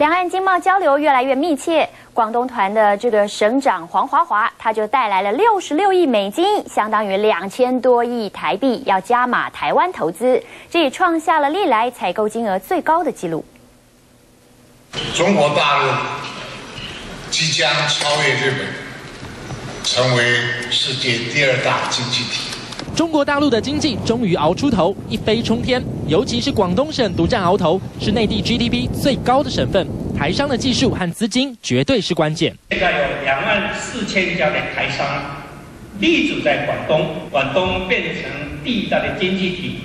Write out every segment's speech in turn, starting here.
两岸经贸交流越来越密切，广东团的这个省长黄华华，他就带来了六十六亿美金，相当于两千多亿台币，要加码台湾投资，这也创下了历来采购金额最高的纪录。中国大陆即将超越日本，成为世界第二大经济体。中国大陆的经济终于熬出头，一飞冲天。尤其是广东省独占鳌头，是内地 GDP 最高的省份。台商的技术和资金绝对是关键。现在有两万四千家的台商立足在广东，广东变成第一大的经济体。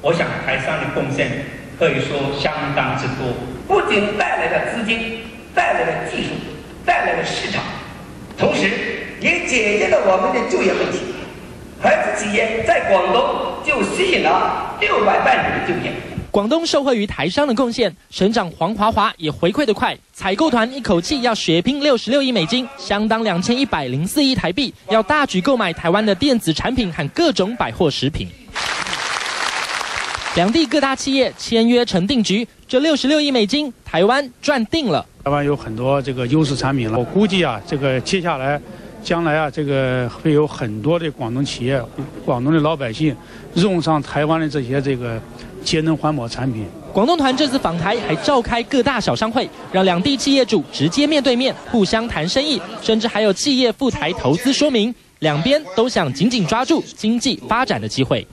我想台商的贡献可以说相当之多，不仅带来了资金，带来了技术，带来了市场，同时也解决了我们的就业问题。合资企业在广东就吸引了六百万人的就业。广东受惠于台商的贡献，省长黄华华也回馈得快，采购团一口气要血拼六十六亿美金，相当两千一百零四亿台币，要大举购买台湾的电子产品和各种百货食品。两地各大企业签约成定局，这六十六亿美金，台湾赚定了。台湾有很多这个优势产品了，我估计啊，这个接下来。将来啊，这个会有很多的广东企业、广东的老百姓用上台湾的这些这个节能环保产品。广东团这次访台还召开各大小商会，让两地企业主直接面对面互相谈生意，甚至还有企业赴台投资说明，两边都想紧紧抓住经济发展的机会。